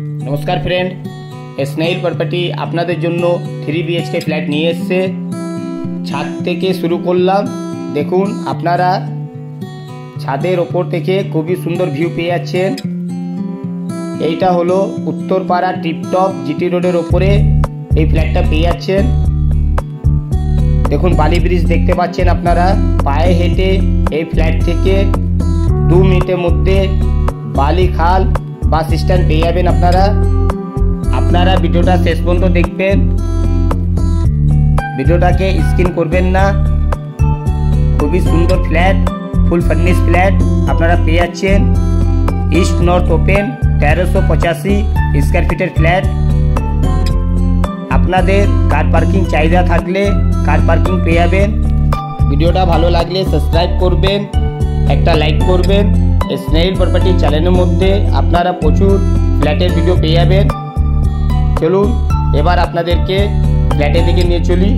নমস্কার friend Snehil property আপনাদের জন্য থ্রি বিএইচকে ফ্ল্যাট নিয়ে এসছে। ছাদ থেকে শুরু করলাম। দেখুন, আপনারা ছাদের ওপর থেকে খুবই সুন্দর ভিউ পেয়ে যাচ্ছেন। এইটা হলো উত্তরপাড়া টিপটপ জিটি রোডের ওপরে এই ফ্ল্যাটটা পেয়ে যাচ্ছেন। দেখুন, বালি ব্রিজ দেখতে পাচ্ছেন আপনারা। পায়ে হেঁটে এই ফ্ল্যাট থেকে দু মিনিটের মধ্যে বালি খাল বাস স্ট্যান্ড পেয়ে যাবেন আপনারা। আপনারা ভিডিওটা শেষ পর্যন্ত দেখবেন। ভিডিওটাকে স্ক্রিন করবেন না। খুবই সুন্দর ফ্ল্যাট, ফুল ফার্নিশ ফ্ল্যাট আপনারা পেয়ে যাচ্ছেন। ইস্ট নর্থ ওপেন, তেরোশো পঁচাশি স্কোয়ার ফিটের ফ্ল্যাট। আপনাদের কার পার্কিং চাহিদা থাকলে কার পার্কিং পেয়ে যাবেন। ভিডিওটা ভালো লাগলে সাবস্ক্রাইব করবেন, একটা লাইক করবেন। স্নেহিল প্রপার্টি চ্যানেলের মধ্যে আপনারা প্রচুর ফ্ল্যাটের ভিডিও পেয়ে যাবেন। চলুন, এবার আপনাদেরকে ফ্ল্যাটের দিকে নিয়ে চলি।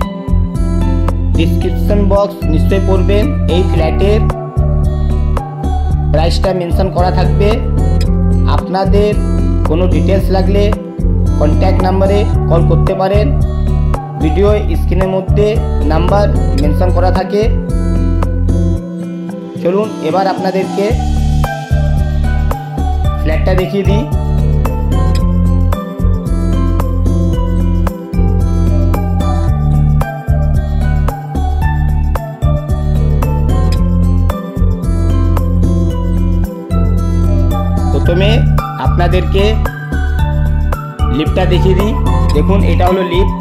ডিসক্রিপশন বক্স নিশ্চয়ই পড়বেন, এই ফ্ল্যাটের প্রাইসটা মেনশন করা থাকবে। আপনাদের কোনো ডিটেলস লাগলে কন্ট্যাক্ট নাম্বারে কল করতে পারেন। ভিডিও স্ক্রিনের মধ্যে নাম্বার মেনশন করা থাকে। চলুন, এবার আপনাদেরকে ফ্ল্যাটটা দেখিয়ে দিই। প্রথমে আপনাদেরকে লিফটটা দেখিয়ে দিই। দেখুন, এটা হলো লিফট।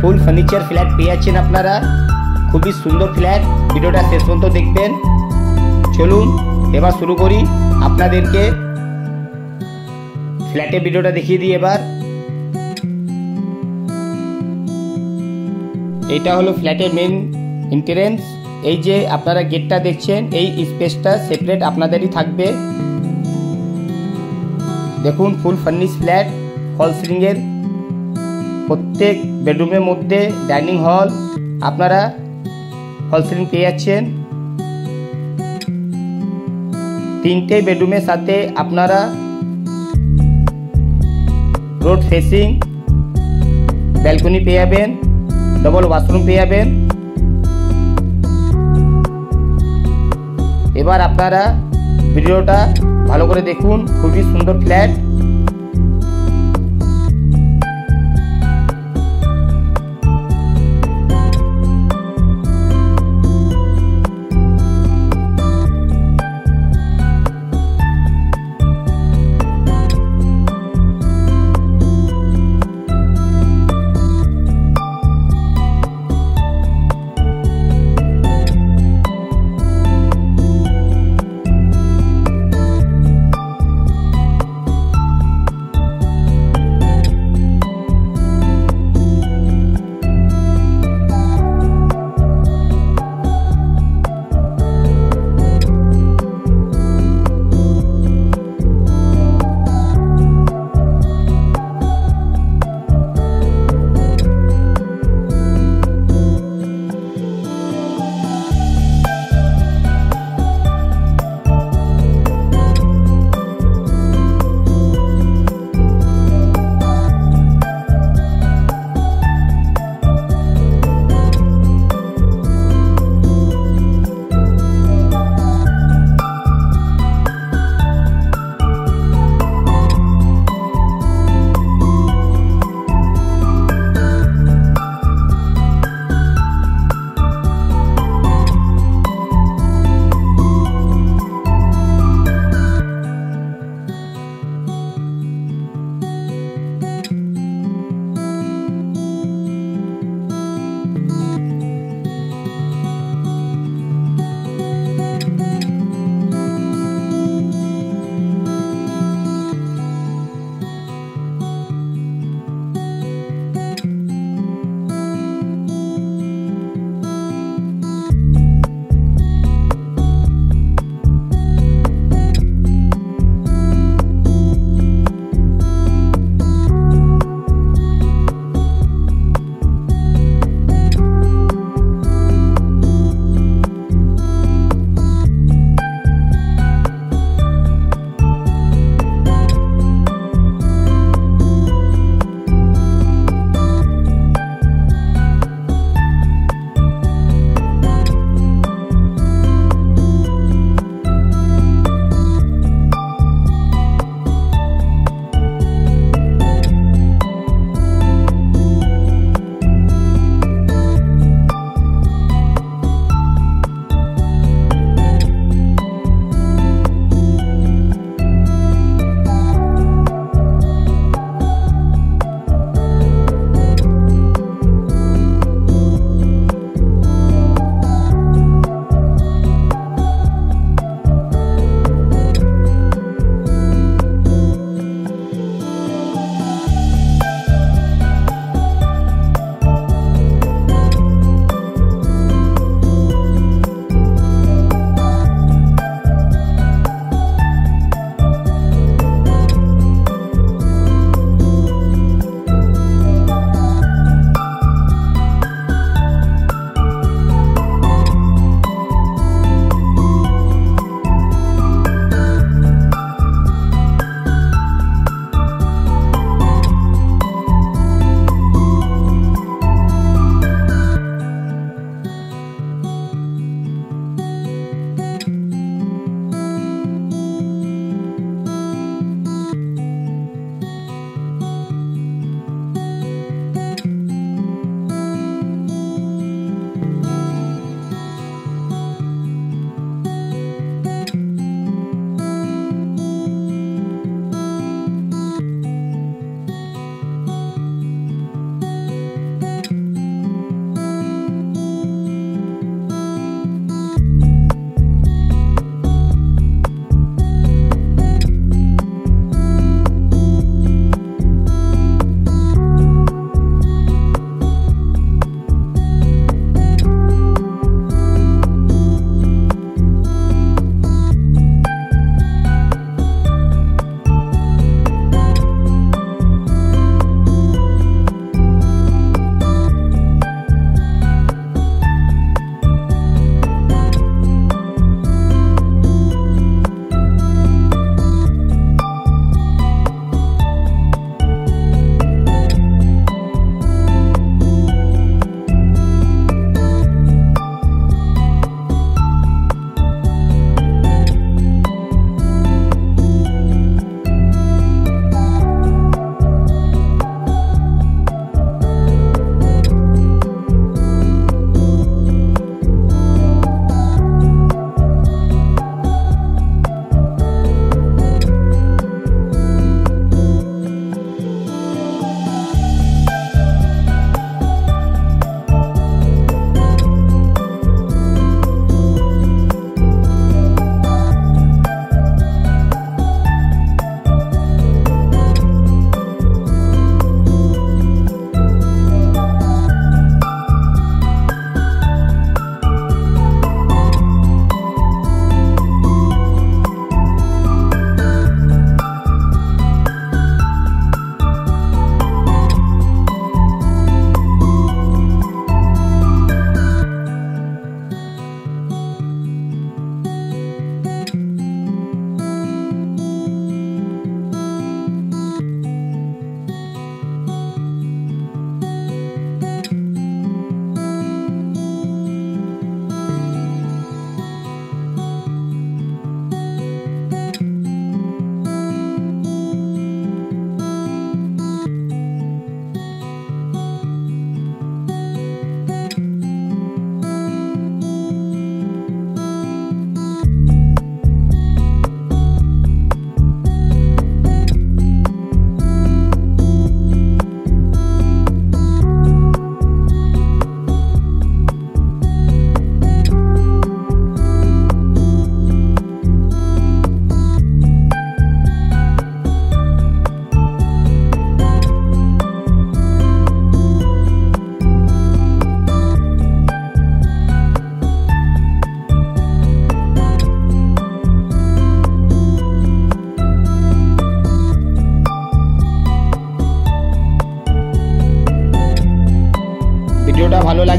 ফুল ফার্নিচার ফ্ল্যাট পেয়ে যাচ্ছেন আপনারা। খুবই সুন্দর ফ্ল্যাট। ভিডিওটা শেষ পর্যন্ত দেখবেন। চলুন, এবার শুরু করি। আপনাদেরকে ফ্ল্যাটে ভিডিওটা দেখিয়ে দিই এবার। এটা হলো ফ্ল্যাটের মেন এন্ট্রেন্স এই যে আপনারা গেটটা দেখছেন, এই স্পেসটা সেপারেট আপনাদেরই থাকবে। দেখুন ফুল ফার্নিশ ফ্ল্যাট হল সিলিংয়ের প্রত্যেক বেডরুমের মধ্যে ডাইনিং হল আপনারা হল সিলিং পেয়ে যাচ্ছেন। তিনটে বেডরুমের সাথে আপনারা রোড ফেসিং, ব্যালকনি পেয়ে যাবেন ডবল ওয়াশরুম পেয়ে যাবেন। এবার আপনারা ভিডিওটা ভালো করে দেখুন, খুবই সুন্দর ফ্ল্যাট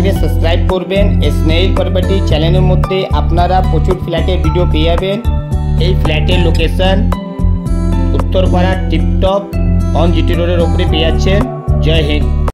লাগলে সাবস্ক্রাইব করবেন স্নেহিল প্রপার্টি চ্যানেলের মধ্যে আপনারা প্রচুর ফ্ল্যাটের ভিডিও পেয়ে যাবেন। এই ফ্ল্যাটের লোকেশন উত্তরপাড়ার টিপটপ অন জিটি রোডের ওপরে পেয়ে যাচ্ছেন। জয় হিন্দ।